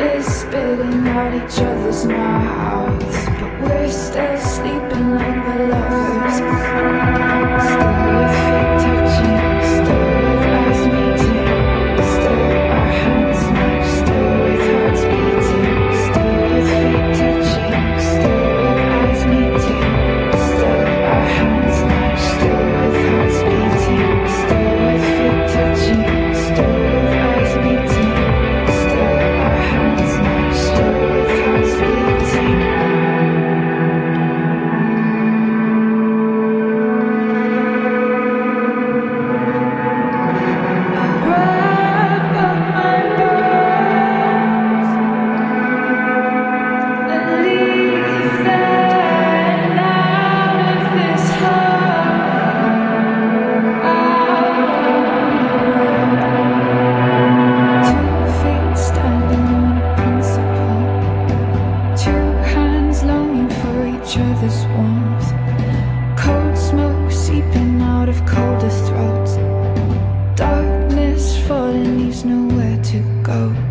is spitting out each other's mouths, but we're still. each other's warmth. Cold smoke seeping out of colder throats. Darkness falling leaves nowhere to go.